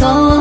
So